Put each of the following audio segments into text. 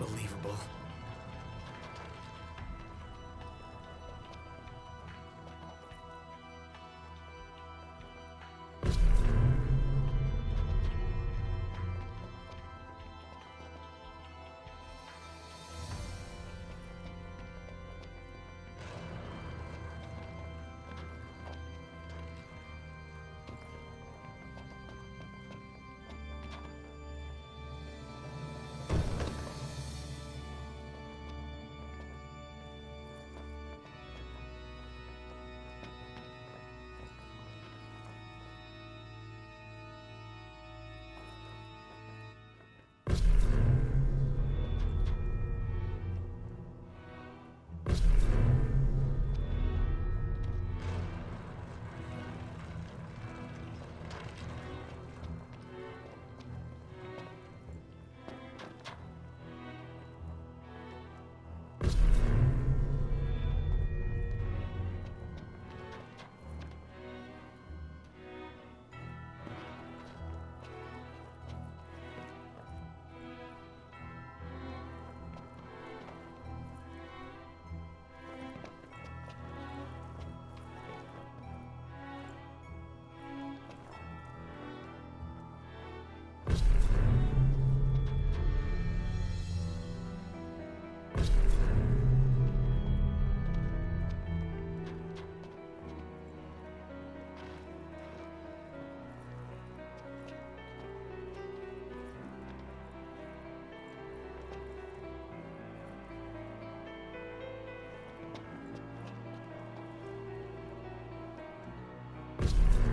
Unbelievable. just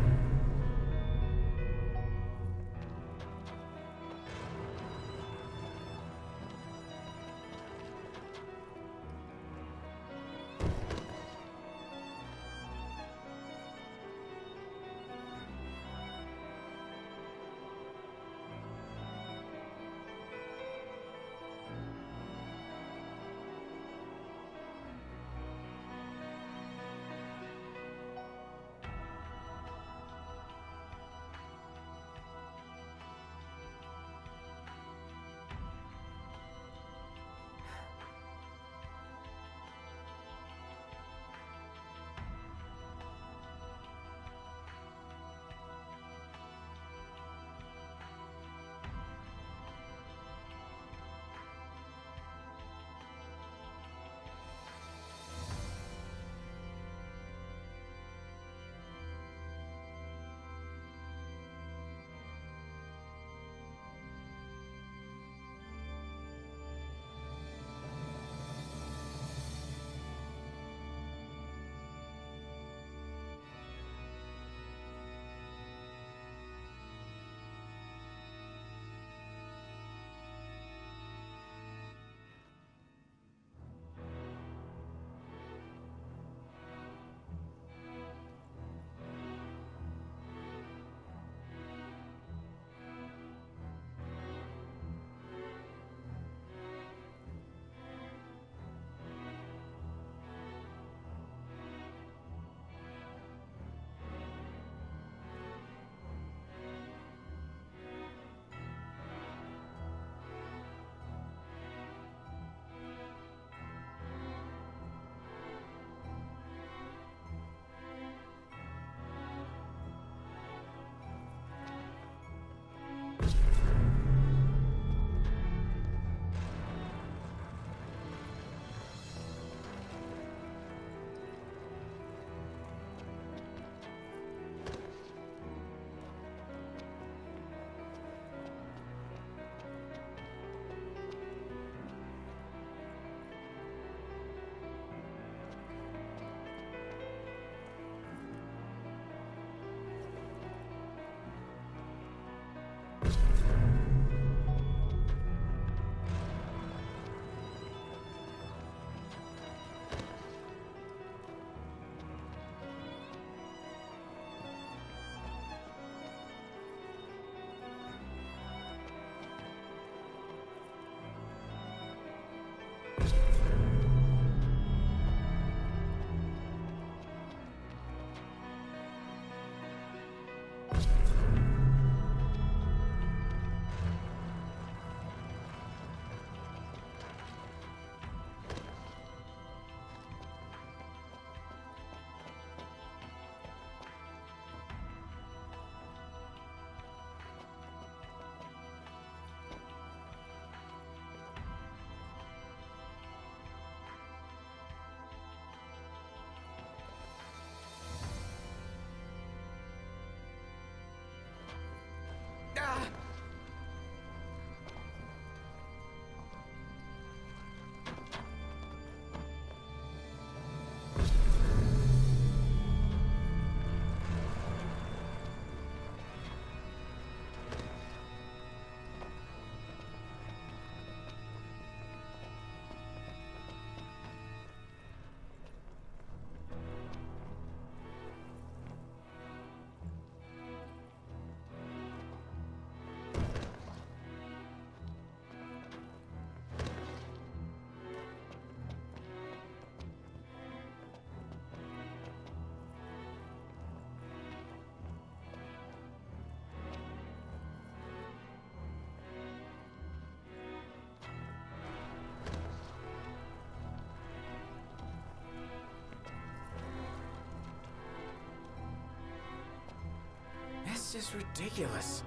is ridiculous.